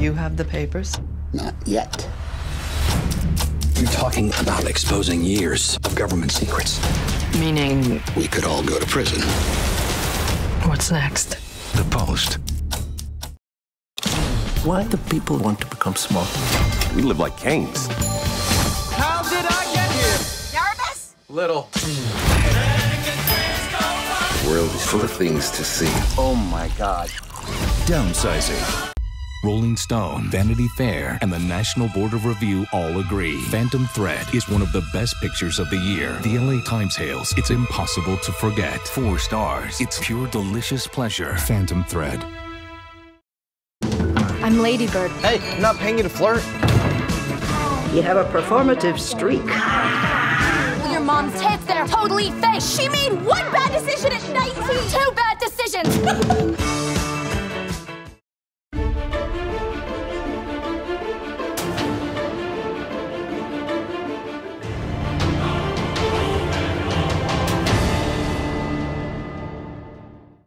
You have the papers? Not yet. You're talking about exposing years of government secrets. Meaning, We could all go to prison. what's next? The Post. Why do people want to become smart? We live like kings. How did I get here? Nervous? Little. The world is full of things to see. Oh my god. Downsizing. Rolling Stone, Vanity Fair, and the National Board of Review all agree. Phantom Thread is one of the best pictures of the year. The LA Times hails it's impossible to forget. Four stars. It's pure delicious pleasure. Phantom Thread. I'm Lady Bird. Hey, I'm not paying you to flirt. You have a performative streak. Your mom's tits, they're totally fake. She made one bad decision at